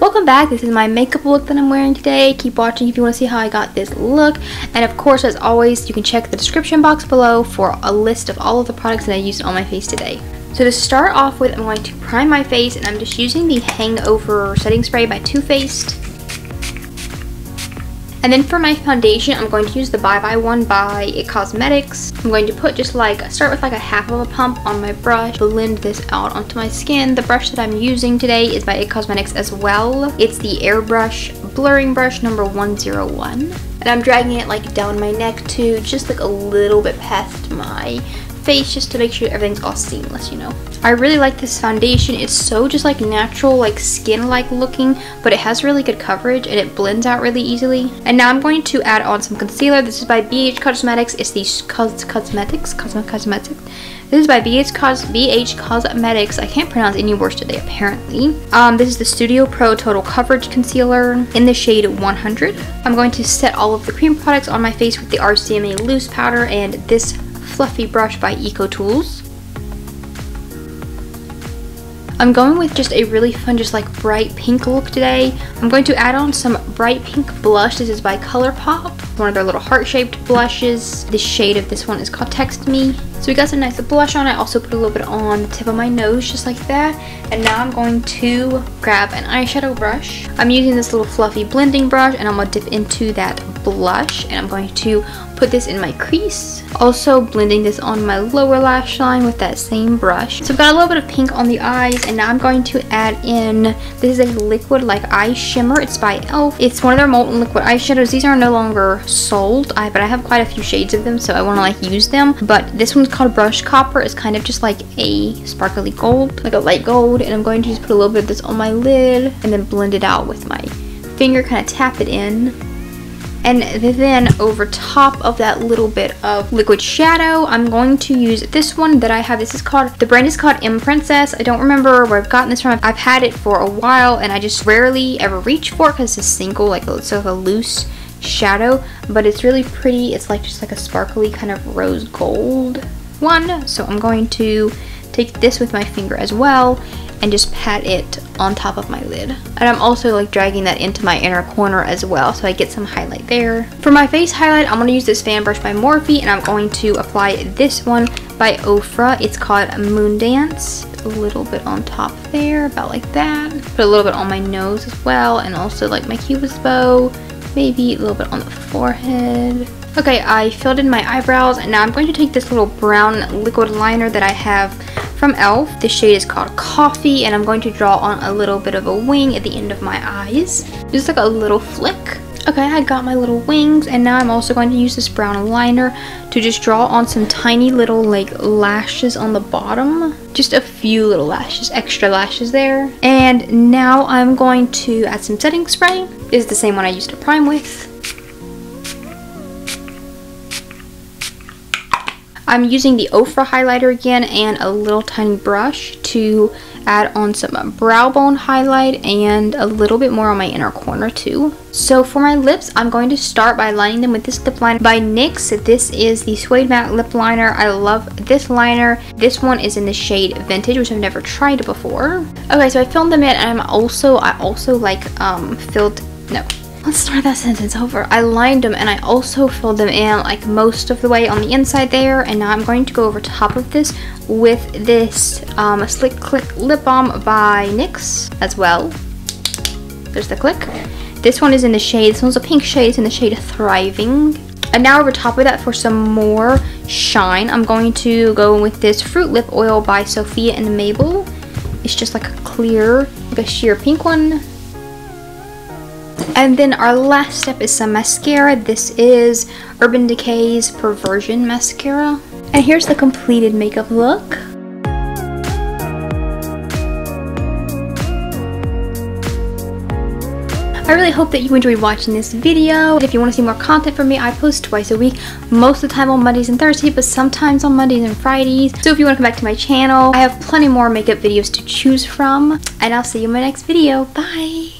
Welcome back. This is my makeup look that I'm wearing today. Keep watching if you want to see how I got this look. And of course, as always, you can check the description box below for a list of all of the products that I used on my face today. So to start off with, I'm going to prime my face and I'm just using the Hangover Setting Spray by Too Faced. And then for my foundation, I'm going to use the Bye Bye one by It Cosmetics. I'm going to put just like, start with like a half of a pump on my brush, blend this out onto my skin. The brush that I'm using today is by It Cosmetics as well. It's the Airbrush Blurring Brush number 101. And I'm dragging it like down my neck too, just like a little bit past my face just to make sure everything's all seamless, you know. I really like this foundation. It's so just like natural, like skin-like looking, but it has really good coverage and it blends out really easily. And now I'm going to add on some concealer. This is by BH Cosmetics. It's the Cos Cosmetics, Cosmo Cosmetics. This is by BH, Cos BH Cosmetics. I can't pronounce any words today, apparently. Um, this is the Studio Pro Total Coverage Concealer in the shade 100. I'm going to set all of the cream products on my face with the RCMA Loose Powder and this fluffy brush by Eco Tools. I'm going with just a really fun, just like bright pink look today. I'm going to add on some bright pink blush. This is by ColourPop, one of their little heart-shaped blushes. The shade of this one is called Text Me. So we got some nice blush on. I also put a little bit on the tip of my nose, just like that. And now I'm going to grab an eyeshadow brush. I'm using this little fluffy blending brush, and I'm to dip into that blush. And I'm going to put this in my crease. Also blending this on my lower lash line with that same brush. So I've got a little bit of pink on the eyes and now I'm going to add in, this is a liquid like eye shimmer. It's by e.l.f. It's one of their molten liquid eyeshadows. These are no longer sold, I, but I have quite a few shades of them so I want to like use them. But this one's called Brushed Copper. It's kind of just like a sparkly gold, like a light gold. And I'm going to just put a little bit of this on my lid and then blend it out with my finger, kind of tap it in and then over top of that little bit of liquid shadow, I'm going to use this one that I have. This is called, the brand is called M Princess. I don't remember where I've gotten this from. I've had it for a while and I just rarely ever reach for it because it's a single, like it's like a loose shadow, but it's really pretty. It's like just like a sparkly kind of rose gold one. So I'm going to take this with my finger as well and just pat it on top of my lid. And I'm also like dragging that into my inner corner as well so I get some highlight there. For my face highlight, I'm going to use this fan brush by Morphe and I'm going to apply this one by Ofra. It's called Moon Dance. A little bit on top there, about like that. Put a little bit on my nose as well and also like my cupid's bow. Maybe a little bit on the forehead. Okay, I filled in my eyebrows and now I'm going to take this little brown liquid liner that I have from e.l.f. The shade is called Coffee and I'm going to draw on a little bit of a wing at the end of my eyes. Just like a little flick. Okay, I got my little wings and now I'm also going to use this brown liner to just draw on some tiny little like lashes on the bottom. Just a few little lashes, extra lashes there. And now I'm going to add some setting spray. This is the same one I used to prime with. I'm using the Ofra highlighter again and a little tiny brush to add on some brow bone highlight and a little bit more on my inner corner too. So for my lips, I'm going to start by lining them with this lip liner by NYX. This is the Suede Matte Lip Liner. I love this liner. This one is in the shade Vintage, which I've never tried before. Okay, so I filled them in and I'm also, I also like um, filled, no, Let's start that sentence over. I lined them and I also filled them in like most of the way on the inside there and now I'm going to go over top of this with this um, Slick Click Lip Balm by NYX as well. There's the click. This one is in the shade, this one's a pink shade, it's in the shade Thriving. And now over top of that for some more shine, I'm going to go with this Fruit Lip Oil by Sophia and Mabelle. It's just like a clear, like a sheer pink one. And then our last step is some mascara. This is Urban Decay's Perversion Mascara. And here's the completed makeup look. I really hope that you enjoyed watching this video. If you want to see more content from me, I post twice a week, most of the time on Mondays and Thursdays, but sometimes on Mondays and Fridays. So if you want to come back to my channel, I have plenty more makeup videos to choose from, and I'll see you in my next video. Bye!